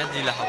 nhất gì là học